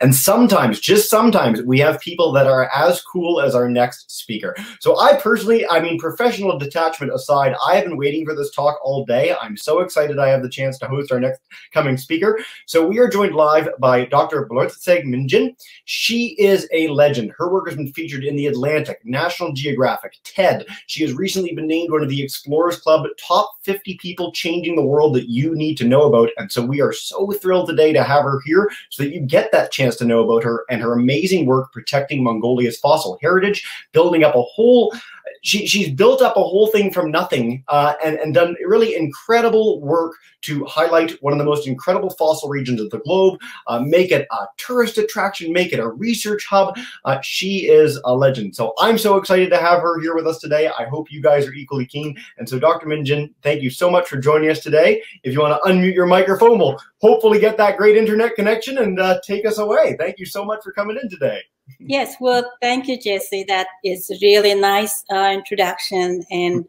And sometimes, just sometimes, we have people that are as cool as our next speaker. So I personally, I mean, professional detachment aside, I have been waiting for this talk all day. I'm so excited I have the chance to host our next coming speaker. So we are joined live by Dr. Bolortsetseg Minjin. She is a legend. Her work has been featured in The Atlantic, National Geographic, TED. She has recently been named one of the Explorers Club top 50 people changing the world that you need to know about. And so we are so thrilled today to have her here so that you get that chance to know about her and her amazing work protecting Mongolia's fossil heritage, building up a whole she, she's built up a whole thing from nothing uh, and, and done really incredible work to highlight one of the most incredible fossil regions of the globe, uh, make it a tourist attraction, make it a research hub. Uh, she is a legend. So I'm so excited to have her here with us today. I hope you guys are equally keen. And so Dr. Minjin, thank you so much for joining us today. If you want to unmute your microphone, we'll hopefully get that great internet connection and uh, take us away. Thank you so much for coming in today. Yes, well, thank you, Jesse. That is really nice uh, introduction, and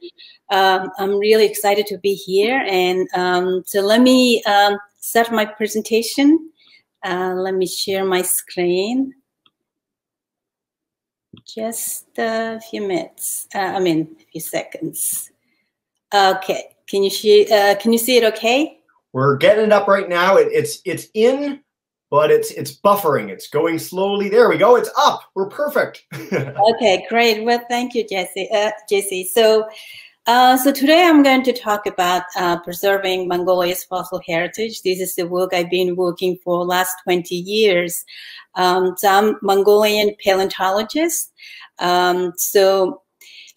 um, I'm really excited to be here. And um, so let me um, start my presentation. Uh, let me share my screen. Just a few minutes. Uh, I mean, a few seconds. Okay, can you see? Uh, can you see it? Okay. We're getting it up right now. It, it's it's in but it's it's buffering. It's going slowly. There we go. It's up. We're perfect. okay, great. Well, thank you, Jesse. Uh, Jesse. So, uh, so today I'm going to talk about uh, preserving Mongolia's fossil heritage. This is the work I've been working for last 20 years. Um, so I'm Mongolian paleontologist. Um, so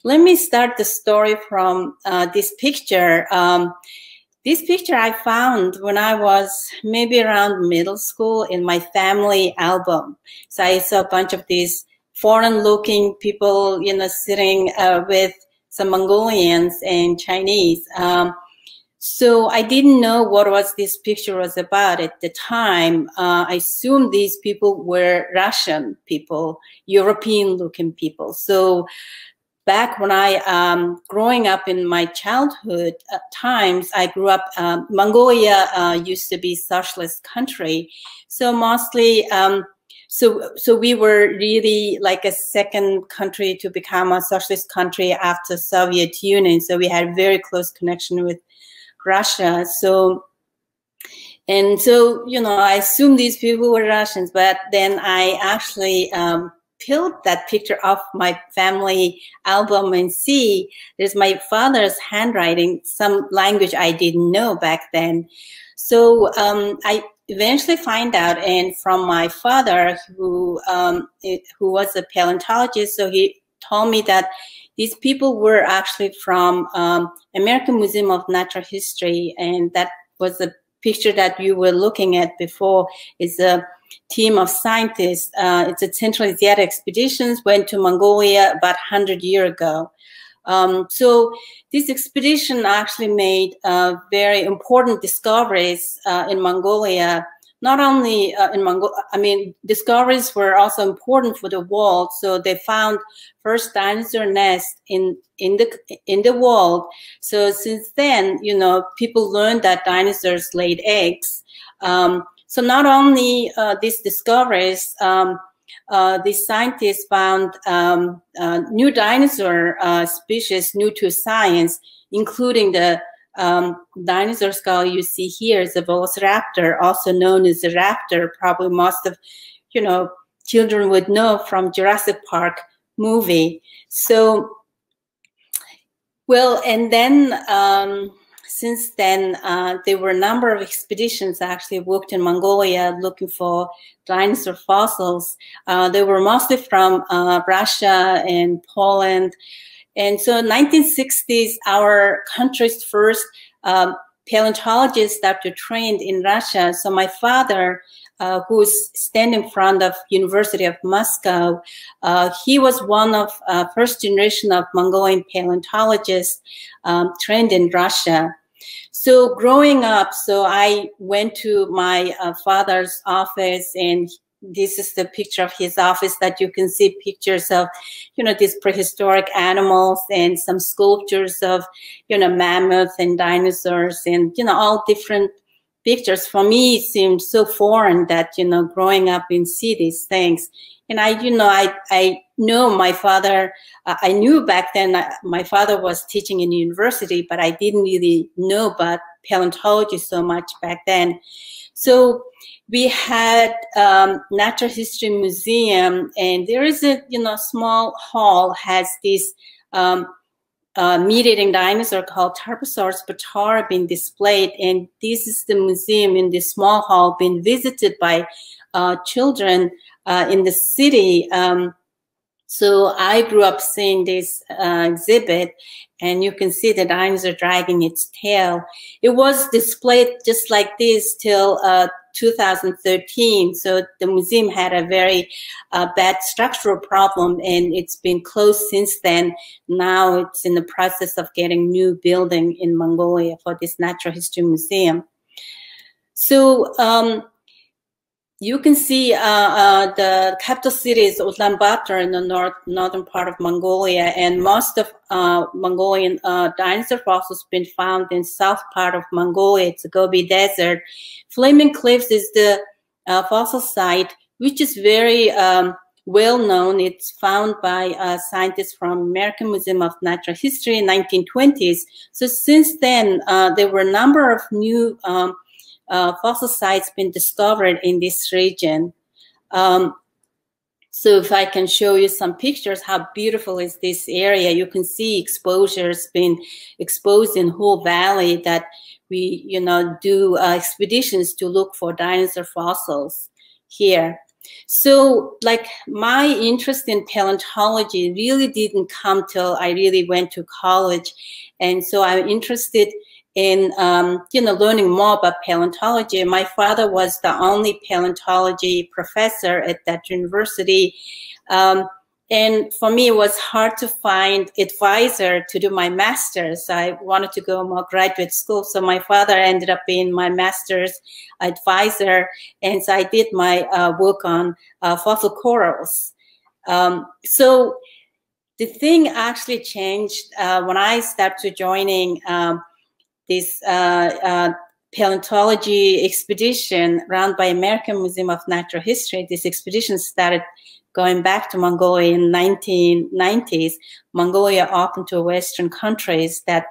let me start the story from uh, this picture. Um, this picture I found when I was maybe around middle school in my family album. So I saw a bunch of these foreign looking people, you know, sitting uh, with some Mongolians and Chinese. Um, so I didn't know what was this picture was about at the time. Uh, I assumed these people were Russian people, European looking people. So back when I, um, growing up in my childhood uh, times, I grew up, uh, Mongolia uh, used to be socialist country. So mostly, um, so, so we were really like a second country to become a socialist country after Soviet Union. So we had very close connection with Russia. So, and so, you know, I assumed these people were Russians, but then I actually, um, peeled that picture off my family album and see there's my father's handwriting, some language I didn't know back then. So um, I eventually find out, and from my father, who um, who was a paleontologist, so he told me that these people were actually from um, American Museum of Natural History, and that was the picture that you were looking at before. Is a team of scientists. Uh, it's a Central Asiatic expeditions went to Mongolia about 100 years ago. Um, so this expedition actually made uh, very important discoveries uh, in Mongolia. Not only uh, in Mongolia, I mean, discoveries were also important for the world. So they found first dinosaur nest in in the in the world. So since then, you know, people learned that dinosaurs laid eggs. Um, so not only uh, these discoveries, um, uh, the scientists found um, uh, new dinosaur uh, species new to science, including the um, dinosaur skull you see here is a velociraptor, also known as the raptor. Probably most of, you know, children would know from Jurassic Park movie. So, well, and then um, since then, uh, there were a number of expeditions actually worked in Mongolia looking for dinosaur fossils. Uh, they were mostly from uh, Russia and Poland. And so 1960s, our country's first um, paleontologist after trained in Russia. So my father, uh, who's standing in front of University of Moscow, uh, he was one of uh, first generation of Mongolian paleontologists um, trained in Russia. So growing up, so I went to my uh, father's office and this is the picture of his office that you can see pictures of, you know, these prehistoric animals and some sculptures of, you know, mammoths and dinosaurs and, you know, all different pictures. For me seemed so foreign that you know growing up in these things and i you know i i know my father uh, i knew back then uh, my father was teaching in university but i didn't really know about paleontology so much back then. So we had um, natural history museum and there is a you know small hall has this um, uh, meat-eating dinosaur called Tarbosaurus bataar being displayed, and this is the museum in this small hall being visited by uh, children uh, in the city. Um, so I grew up seeing this uh, exhibit, and you can see the dinosaur dragging its tail. It was displayed just like this till uh, 2013. So the museum had a very uh, bad structural problem, and it's been closed since then. Now it's in the process of getting new building in Mongolia for this natural history museum. So um, you can see uh, uh, the capital city is Ulaanbaatar in the north, northern part of Mongolia, and most of uh, Mongolian uh, dinosaur fossils been found in south part of Mongolia. It's Gobi Desert. Flaming Cliffs is the uh, fossil site, which is very um, well known. It's found by uh, scientists from American Museum of Natural History in 1920s. So since then, there were a number of new um, uh, fossil sites been discovered in this region. Um, so if I can show you some pictures, how beautiful is this area? You can see exposures been exposed in whole valley that we, you know, do uh, expeditions to look for dinosaur fossils here. So like my interest in paleontology really didn't come till I really went to college. And so I'm interested in um, you know learning more about paleontology. My father was the only paleontology professor at that university. Um, and for me, it was hard to find advisor to do my master's. I wanted to go more graduate school, so my father ended up being my master's advisor, and so I did my uh, work on uh, fossil corals. Um, so the thing actually changed uh, when I started joining um, this uh, uh, paleontology expedition run by American Museum of Natural History. This expedition started going back to Mongolia in 1990s. Mongolia opened to Western countries that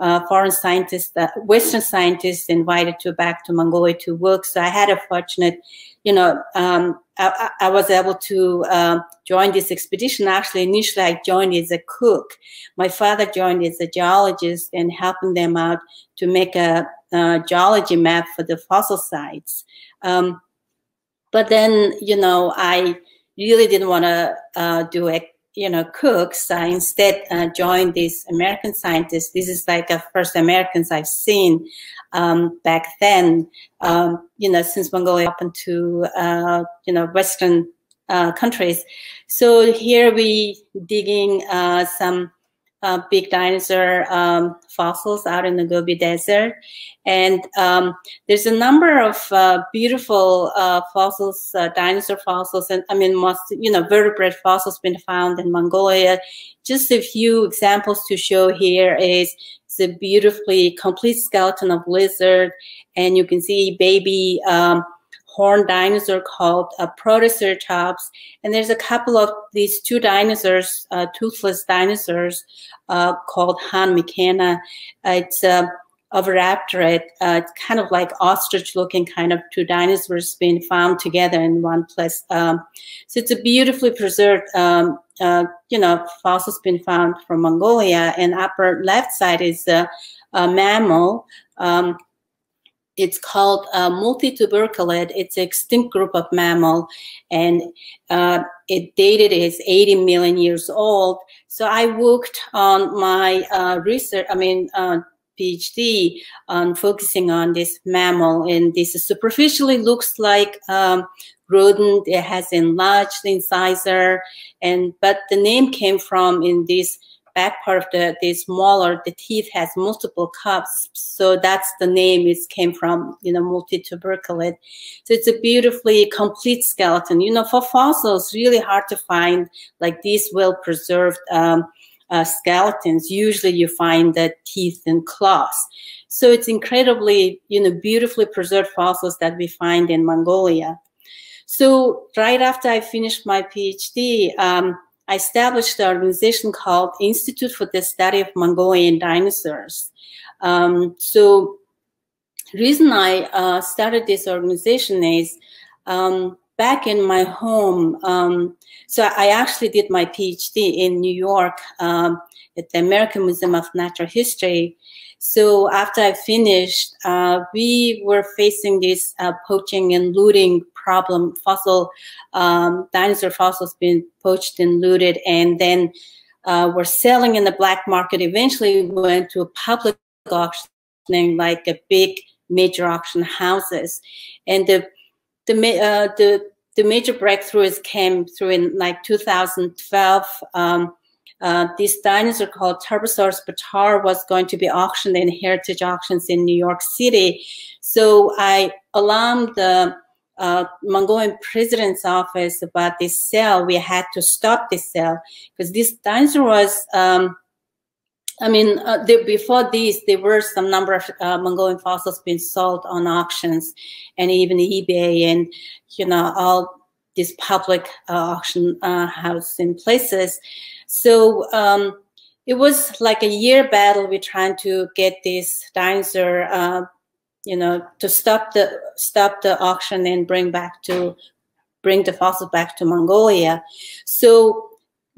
uh, foreign scientists, uh, Western scientists invited to back to Mongolia to work. So I had a fortunate, you know, um, I, I, was able to uh, join this expedition. Actually, initially I joined as a cook. My father joined as a geologist and helping them out to make a, a geology map for the fossil sites. Um, but then, you know, I really didn't want to uh, do it you know, cooks. Instead uh, joined these American scientists. This is like the first Americans I've seen um, back then. Um, you know, since Mongolia opened to uh, you know Western uh, countries. So here we digging uh, some uh, big dinosaur um, fossils out in the Gobi Desert. And um, there's a number of uh, beautiful uh, fossils, uh, dinosaur fossils, and I mean, most, you know, vertebrate fossils been found in Mongolia. Just a few examples to show here is a beautifully complete skeleton of lizard, and you can see baby um, horned dinosaur called uh, Protoceratops. And there's a couple of these two dinosaurs, uh, toothless dinosaurs uh, called Khaan mckennai. it's a uh, oviraptorid, uh, it's kind of like ostrich looking kind of two dinosaurs being found together in one place. Um, so it's a beautifully preserved, um, uh, you know, fossils been found from Mongolia. And upper left side is a, a mammal. Um, it's called uh, multituberculate. It's an extinct group of mammal, and uh, it dated is 80 million years old. So I worked on my uh, research, I mean, uh, PhD on focusing on this mammal, and this superficially looks like um, rodent. It has enlarged incisor, and but the name came from in this back part of the, the smaller, the teeth has multiple cups. So that's the name it came from, you know, multituberculate. So it's a beautifully complete skeleton. You know, for fossils, really hard to find like these well-preserved um, uh, skeletons. Usually you find the teeth and claws. So it's incredibly, you know, beautifully preserved fossils that we find in Mongolia. So right after I finished my PhD, um, I established an organization called Institute for the Study of Mongolian Dinosaurs. Um, so reason I uh, started this organization is um, back in my home. Um, so I actually did my PhD in New York um, at the American Museum of Natural History. So after I finished, uh, we were facing this uh, poaching and looting problem, fossil um, dinosaur fossils being poached and looted, and then uh, were selling in the black market. Eventually went to a public auctioning, like a big major auction houses, and the the uh, the the major breakthroughs came through in like 2012. Um, uh, this dinosaur called Tarbosaurus bataar was going to be auctioned in heritage auctions in New York City. So I alarmed the uh, Mongolian president's office about this sale. We had to stop this sale because this dinosaur was, um, I mean, uh, before this, there were some number of uh, Mongolian fossils being sold on auctions and even eBay and, you know, all these public uh, auction uh, house in places. So um, it was like a year battle. We're trying to get this dinosaur, uh, you know, to stop the stop the auction and bring back to bring the fossil back to Mongolia. So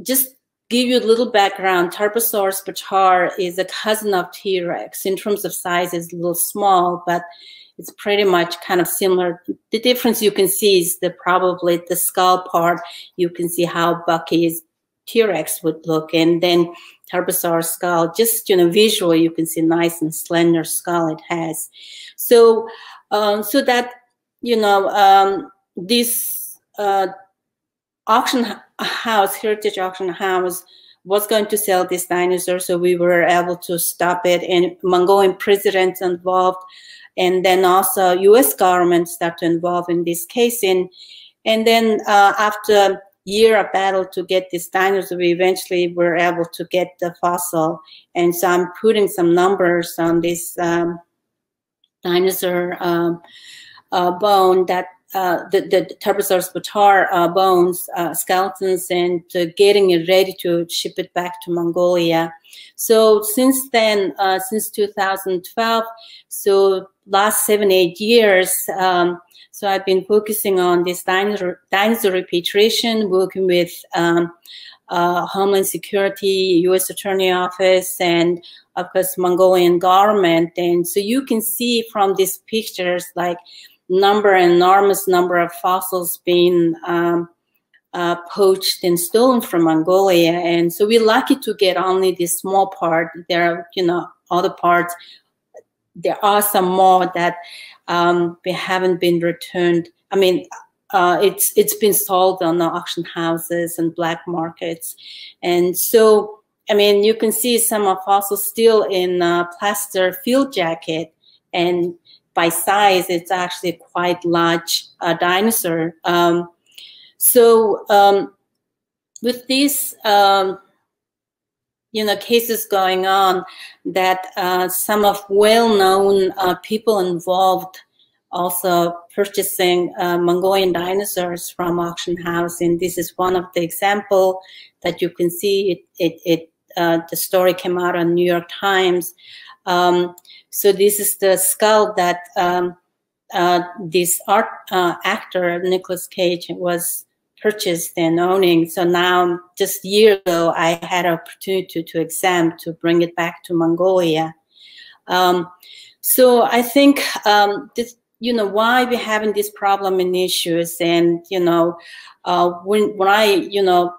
just give you a little background, Tarbosaurus bataar is a cousin of T-Rex. In terms of size, it's a little small, but it's pretty much kind of similar. The difference you can see is the probably the skull part. You can see how Bucky's T-Rex would look. And then Tarbosaur skull, just, you know, visually, you can see nice and slender skull it has. So, um, so that, you know, um, this uh, auction house, heritage auction house, was going to sell this dinosaur, so we were able to stop it. And Mongolian presidents involved, and then also U.S. government started to involve in this case. And and then uh, after a year of battle to get this dinosaur, we eventually were able to get the fossil. And so I'm putting some numbers on this um, dinosaur um, uh, bone that uh, the, the Tarbosaurus bataar uh, bones, uh, skeletons, and getting it ready to ship it back to Mongolia. So since then, uh, since 2012, so last seven, eight years, um, so I've been focusing on this dinosaur, dinosaur repatriation, working with um, uh, Homeland Security, U.S. Attorney Office, and of course Mongolian government. And so you can see from these pictures, like number, enormous number of fossils being um, uh, poached and stolen from Mongolia. And so we're lucky to get only this small part. There are, you know, other parts. There are some more that um, we haven't been returned. I mean, uh, it's it's been sold on the auction houses and black markets, and so I mean you can see some of fossils still in plaster field jacket, and by size it's actually quite large uh, dinosaur. Um, so um, with these um, you know cases going on that uh, some of well-known uh, people involved also purchasing uh, Mongolian dinosaurs from auction house, and this is one of the example that you can see. It, it, it uh, the story came out on New York Times. Um, so this is the skull that um, uh, this art uh, actor Nicolas Cage was purchased and owning. So now, just a year ago, I had an opportunity to, to exam to bring it back to Mongolia. Um, so I think um, this, you know, why we're having this problem and issues, and you know, uh, when when I, you know,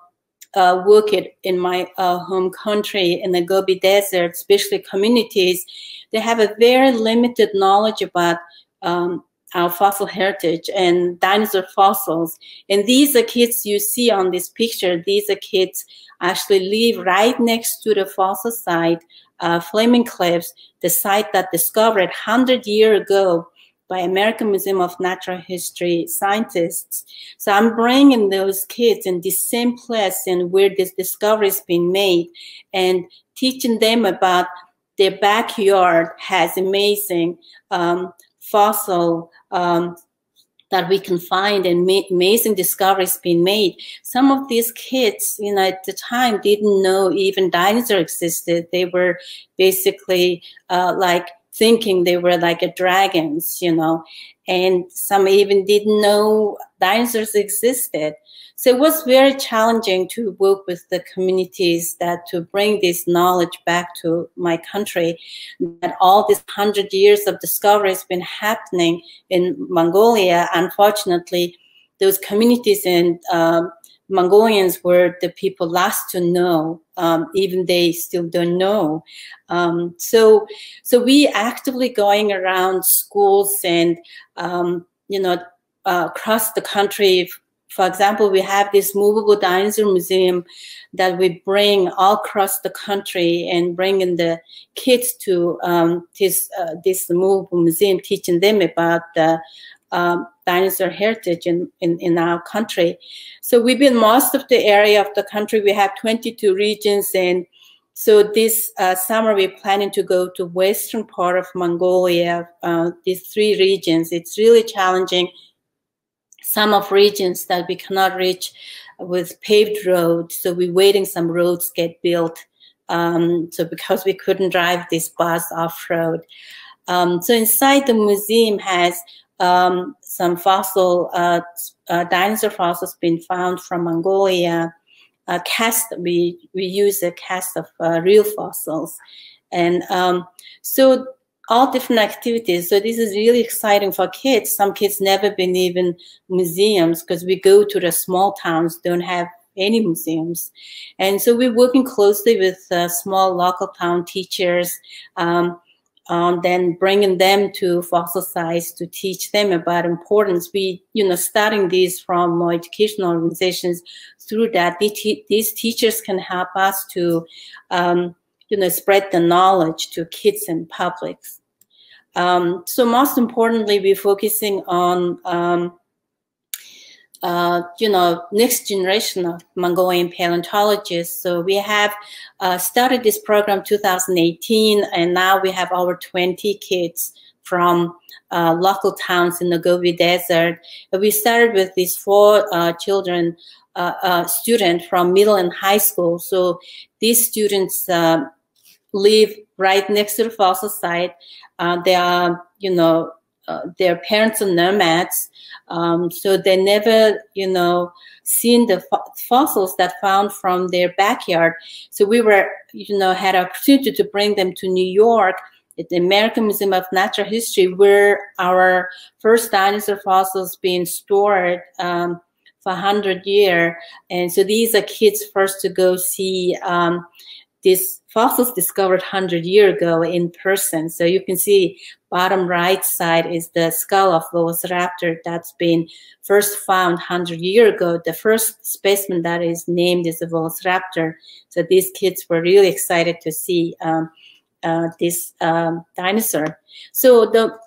uh, work it in my uh, home country in the Gobi Desert, especially communities, they have a very limited knowledge about um, our fossil heritage and dinosaur fossils. And these are kids you see on this picture. These are kids actually live right next to the fossil site, uh, Flaming Cliffs, the site that discovered 100 years ago by American Museum of Natural History scientists. So I'm bringing those kids in the same place and where this discovery has been made and teaching them about their backyard has amazing um, fossil um, that we can find and amazing discoveries being made. Some of these kids, you know, at the time didn't know even dinosaurs existed. They were basically uh, like thinking they were like a dragons, you know, and some even didn't know dinosaurs existed. So it was very challenging to work with the communities that to bring this knowledge back to my country. That all these hundred years of discovery has been happening in Mongolia. Unfortunately, those communities and um, Mongolians were the people last to know, um, even they still don't know. Um, so, so we actively going around schools and um, you know uh, across the country for example, we have this movable dinosaur museum that we bring all across the country and bringing the kids to um, this uh, this movable museum, teaching them about the um, dinosaur heritage in, in, in our country. So we've been most of the area of the country. We have 22 regions and so this uh, summer, we're planning to go to western part of Mongolia, uh, these three regions. It's really challenging some of regions that we cannot reach with paved roads. So we're waiting some roads get built. Um, so because we couldn't drive this bus off-road. Um, so inside the museum has um, some fossil, uh, uh, dinosaur fossils been found from Mongolia. Cast, we, we use a cast of uh, real fossils. And um, so all different activities. So this is really exciting for kids. Some kids never been even museums because we go to the small towns, don't have any museums. And so we're working closely with uh, small local town teachers, um, um, then bringing them to fossil sites to teach them about importance. We, you know, starting these from educational organizations through that, these teachers can help us to um, you know, spread the knowledge to kids and publics. Um, so most importantly, we're focusing on, um, uh, you know, next generation of Mongolian paleontologists. So we have uh, started this program 2018, and now we have over 20 kids from uh, local towns in the Gobi Desert. We started with these four uh, children, uh, uh, students from middle and high school. So these students live right next to the fossil site. Uh, they are, you know, uh, their parents are nomads, um, so they never, you know, seen the fo fossils that found from their backyard. So we were, you know, had opportunity to bring them to New York at the American Museum of Natural History, where our first dinosaur fossils being stored um, for 100 year. And so these are kids first to go see um, these fossils discovered 100 years ago in person. So you can see bottom right side is the skull of Velociraptor that's been first found 100 years ago. The first specimen that is named is the Velociraptor. So these kids were really excited to see um, uh, this um, dinosaur. So the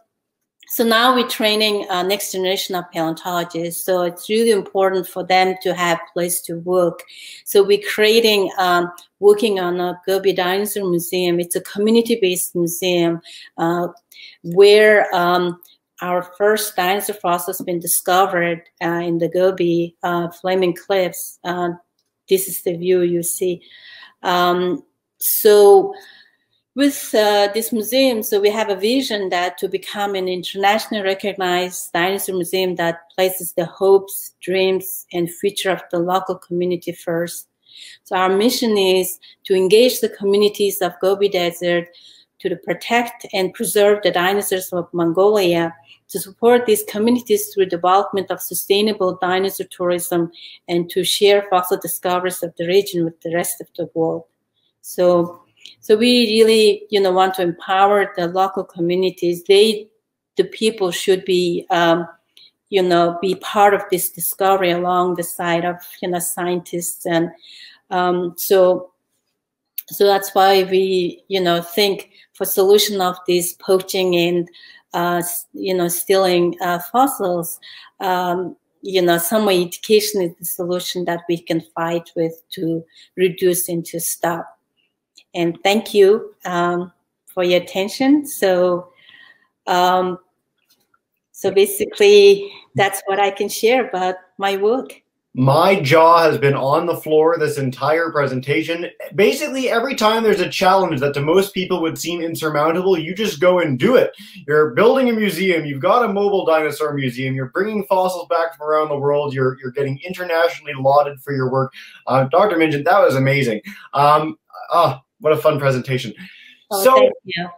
so now we're training uh, next generation of paleontologists. So it's really important for them to have place to work. So we're creating, um, working on a Gobi Dinosaur Museum. It's a community-based museum uh, where um, our first dinosaur fossil has been discovered uh, in the Gobi uh, Flaming Cliffs. Uh, this is the view you see. Um, so with uh, this museum, so we have a vision that to become an internationally recognized dinosaur museum that places the hopes, dreams, and future of the local community first. So our mission is to engage the communities of Gobi Desert to protect and preserve the dinosaurs of Mongolia, to support these communities through development of sustainable dinosaur tourism, and to share fossil discoveries of the region with the rest of the world. So so we really, you know, want to empower the local communities. They, the people should be, um, you know, be part of this discovery along the side of, you know, scientists. And um, so, so that's why we, you know, think for solution of this poaching and, uh, you know, stealing uh, fossils, um, you know, some education is the solution that we can fight with to reduce and to stop and thank you. Um, for your attention. So, um, so basically, that's what I can share about my work. My jaw has been on the floor this entire presentation. Basically, every time there's a challenge that to most people would seem insurmountable, you just go and do it. You're building a museum, you've got a mobile dinosaur museum, you're bringing fossils back from around the world, you're, you're getting internationally lauded for your work. Uh, Dr. Minjin, that was amazing. Um, oh, what a fun presentation. Oh, so, you.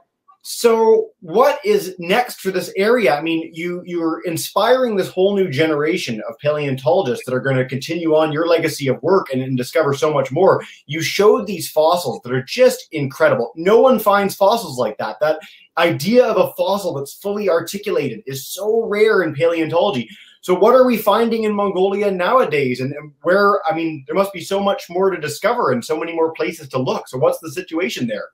So, what is next for this area? I mean, you you're inspiring this whole new generation of paleontologists that are going to continue on your legacy of work and, and, discover so much more. You showed these fossils that are just incredible. No one finds fossils like that. That idea of a fossil that's fully articulated is so rare in paleontology. So, what are we finding in Mongolia nowadays? And, where, I mean, there must be so much more to discover and so many more places to look. So, what's the situation there?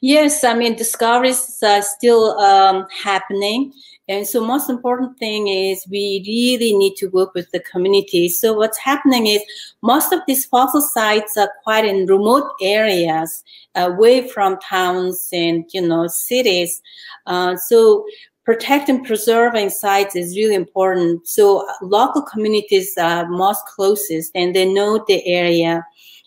Yes, I mean, discoveries are still um, happening. And so most important thing is we really need to work with the community. So what's happening is most of these fossil sites are quite in remote areas, away from towns and, you know, cities. Uh, so protecting and preserving sites is really important. So local communities are most closest and they know the area.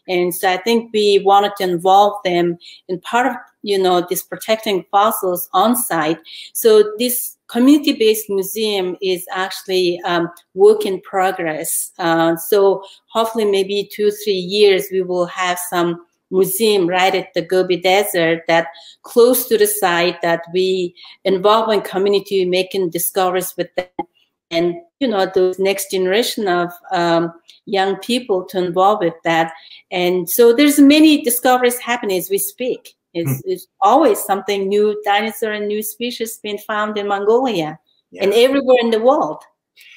And so I think we wanted to involve them in part of, you know, this protecting fossils on site. So this community-based museum is actually um, work in progress. Uh, so hopefully maybe two, three years, we will have some museum right at the Gobi Desert that close to the site that we involve in community making discoveries with them. And you know those next generation of um, young people to involve with that. And so there's many discoveries happening as we speak. It's, mm. it's always something new. Dinosaur and new species being found in mongolia yeah. and everywhere in the world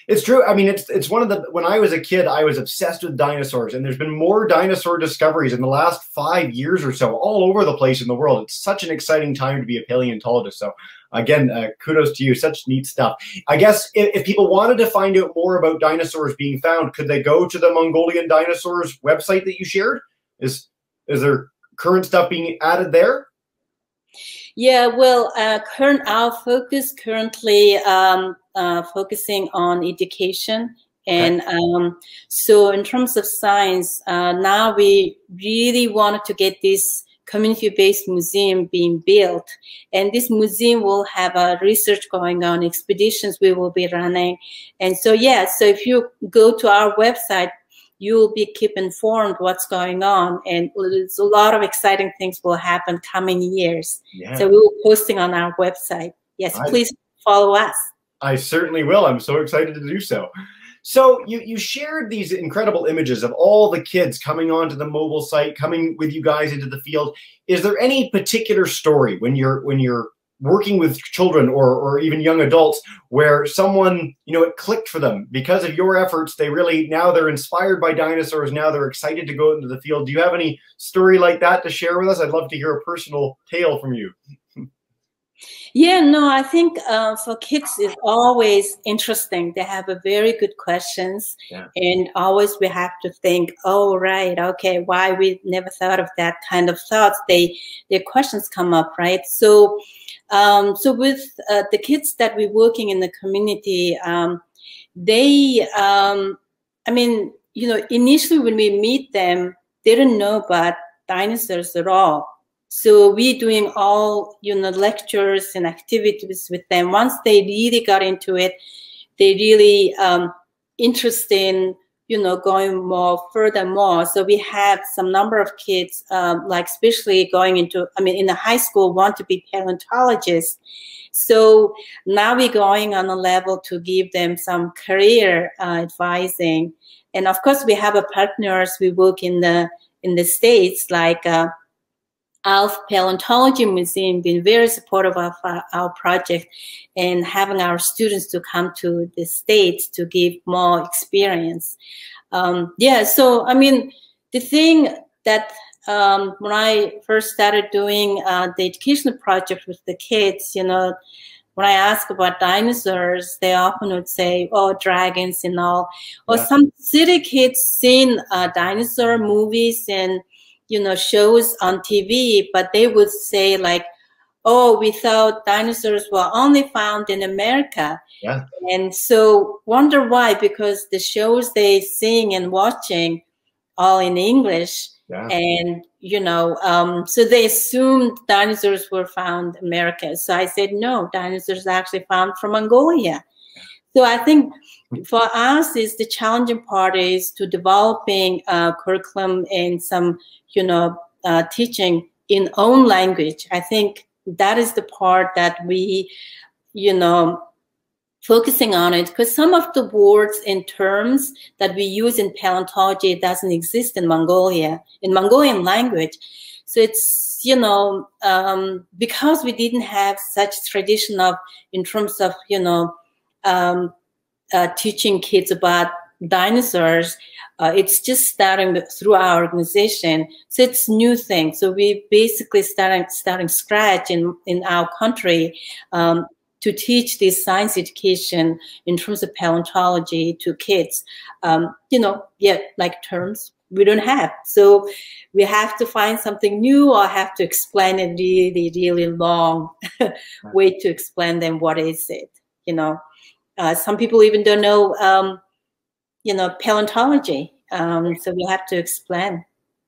it's true. I mean, it's it's one of the when I was a kid, I was obsessed with dinosaurs, and there's been more dinosaur discoveries in the last five years or so, all over the place in the world. It's such an exciting time to be a paleontologist. So, again, uh, kudos to you. Such neat stuff. I guess if, if, people wanted to find out more about dinosaurs being found, could they go to the Mongolian dinosaurs website that you shared? Is is there current stuff being added there? Yeah, well, uh, current our focus currently um, uh, focusing on education. And um, so in terms of science, uh, now we really wanted to get this community-based museum being built. And this museum will have a research going on, expeditions we will be running. And so, yeah, so if you go to our website, you will be keep informed what's going on and a lot of exciting things will happen coming years yeah. so we will posting on our website yes I, please follow us I certainly will. I'm so excited to do so. So you you shared these incredible images of all the kids coming onto the mobile site, coming with you guys into the field. Is there any particular story when you're when you're working with children or or even young adults where someone you know it clicked for them because of your efforts they really now they're inspired by dinosaurs now they're excited to go into the field do you have any story like that to share with us i'd love to hear a personal tale from you yeah, no, I think uh, for kids it's always interesting. They have a very good questions, yeah. and always we have to think, oh right, okay, why we never thought of that kind of thoughts. They their questions come up, right? So, um, so with uh, the kids that we're working in the community, um, they, um, I mean, you know, initially when we meet them, they don't know about dinosaurs at all so we doing all you know lectures and activities with them. Once they really got into it, they really um, interested in you know going more furthermore. So we have some number of kids um, like especially going into I mean in the high school want to be paleontologists. So now we're going on a level to give them some career uh, advising, and of course we have a partners. We work in the in the states like. Uh, Alf Paleontology Museum been very supportive of our, our, project and having our students to come to the States to give more experience. Um, yeah, so I mean, the thing that um, when I first started doing uh, the educational project with the kids, you know, when I ask about dinosaurs, they often would say, "Oh, dragons and all." Or yeah. some city kids seen uh, dinosaur movies and you know shows on TV, but they would say like, oh, we thought dinosaurs were only found in America. Yeah. And so wonder why, because the shows they seeing and watching all in English. Yeah. And, you know, um, so they assumed dinosaurs were found America. So I said, no, dinosaurs actually found from Mongolia. So I think for us is the challenging part is to developing a curriculum and some, you know, uh, teaching in own language. I think that is the part that we, you know, focusing on it because some of the words and terms that we use in paleontology doesn't exist in Mongolia, in Mongolian language. So it's, you know, um, because we didn't have such tradition of, in terms of, you know, um, uh, teaching kids about dinosaurs, uh, it's just starting through our organization. So it's new thing. So we basically starting starting scratch in in our country um, to teach this science education in terms of paleontology to kids. Um, you know, yeah, like terms we don't have. So we have to find something new or have to explain it really, really long way to explain them what is it, you know. Uh, some people even don't know um, you know, paleontology. Um, so we have to explain.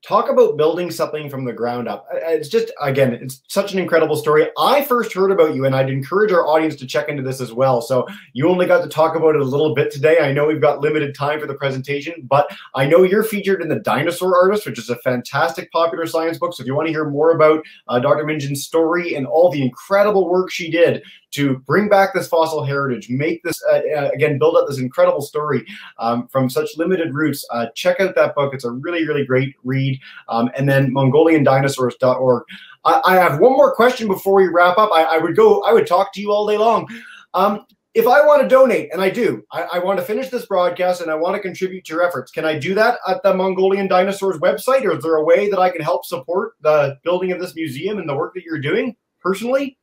Talk about building something from the ground up. It's just, again, it's such an incredible story. I first heard about you, and I'd encourage our audience to check into this as well. So you only got to talk about it a little bit today. I know we've got limited time for the presentation, but I know you're featured in the Dinosaur Artist, which is a fantastic popular science book. So if you want to hear more about uh, Dr. Minjin's story and all the incredible work she did to bring back this fossil heritage, make this, uh, uh, again, build up this incredible story um, from such limited roots. Uh, check out that book. It's a really, really great read. Um, and then mongoliandinosaurs.org. I, I, have one more question before we wrap up. I, I, would go, I would talk to you all day long. Um, if I want to donate, and I do, I, I, want to finish this broadcast and I want to contribute to your efforts, can I do that at the Mongolian Dinosaurs website, or is there a way that I can help support the building of this museum and the work that you're doing personally?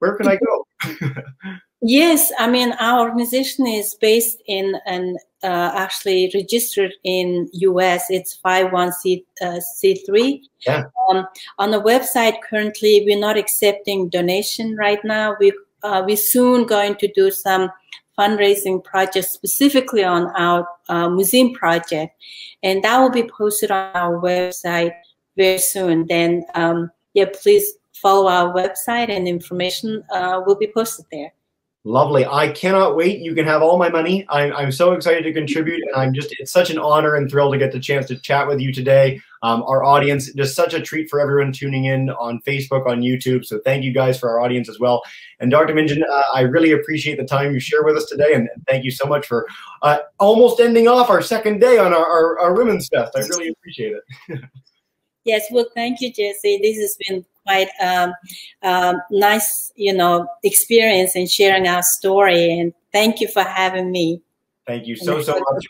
Where can I go? Yes, I mean our organization is based in and uh, actually registered in U.S. It's 51c uh, C3. Yeah. Um, on the website currently, we're not accepting donation right now. We uh, we're soon going to do some fundraising projects specifically on our uh, museum project, and that will be posted on our website very soon. Then, um, yeah, please follow our website and information uh, will be posted there. Lovely. I cannot wait. You can have all my money. I'm, I'm so excited to contribute. And I'm just, it's such an honor and thrill to get the chance to chat with you today. Um, our audience, just such a treat for everyone tuning in on Facebook, on YouTube. So thank you guys for our audience as well. And Dr. Minjin, uh, I really appreciate the time you share with us today. And thank you so much for uh, almost ending off our second day on our, our, our Women's Fest. I really appreciate it. yes. Well, thank you, Jesse. This has been quite um, um, nice, you know, experience in sharing our story. And thank you for having me. Thank you so, so much.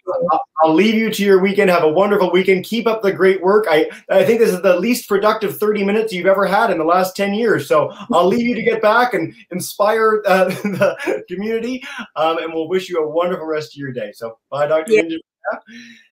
I'll leave you to your weekend. Have a wonderful weekend. Keep up the great work. I, I think this is the least productive 30 minutes you've ever had in the last 10 years. So I'll leave you to get back and inspire uh, the community. Um, and we'll wish you a wonderful rest of your day. So bye, Dr. Yeah.